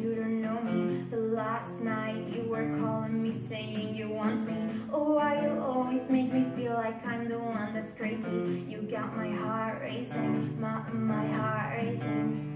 you don't know me. But last night you were calling me saying you want me. Oh, why you always make me feel like I'm the one that's crazy? You got my heart racing, my, my heart racing.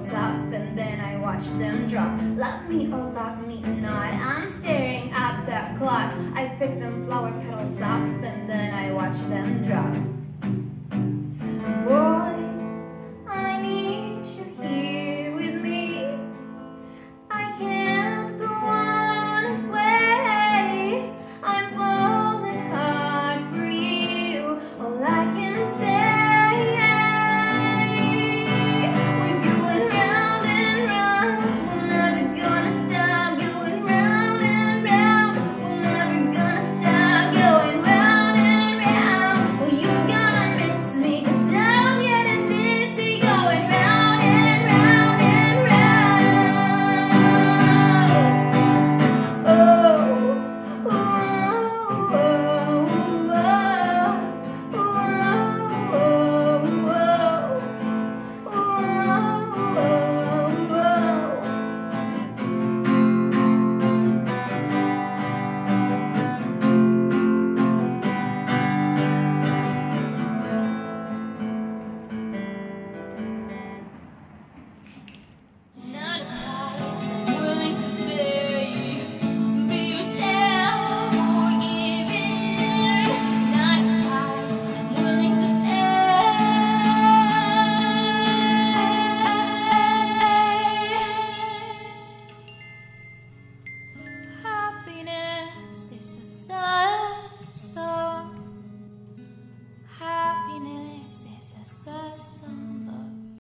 up and then I watch them drop. Love me or love me not, I'm staring at the clock. I pick them flower petals up and then I